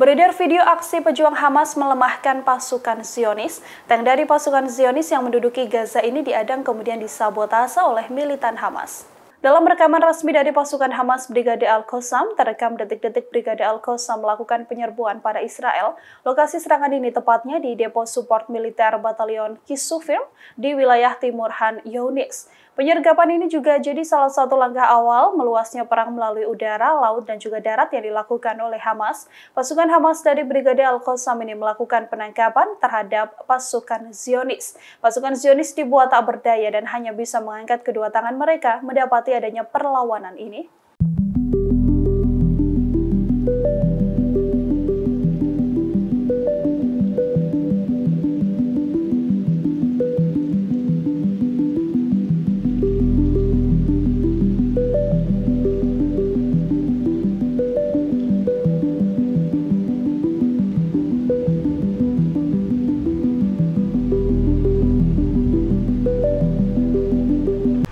Beredar video aksi pejuang Hamas melemahkan pasukan Zionis. Tank dari pasukan Zionis yang menduduki Gaza ini diadang kemudian disabotase oleh militan Hamas. Dalam rekaman resmi dari pasukan Hamas Brigade Al-Qassam, terekam detik-detik Brigade Al-Qassam melakukan penyerbuan pada Israel. Lokasi serangan ini tepatnya di Depo Support Militer Batalion Kisufim di wilayah Timur Han Younis. Penyergapan ini juga jadi salah satu langkah awal meluasnya perang melalui udara, laut, dan juga darat yang dilakukan oleh Hamas. Pasukan Hamas dari Brigade Al-Qassam ini melakukan penangkapan terhadap pasukan Zionis. Pasukan Zionis dibuat tak berdaya dan hanya bisa mengangkat kedua tangan mereka mendapati adanya perlawanan ini.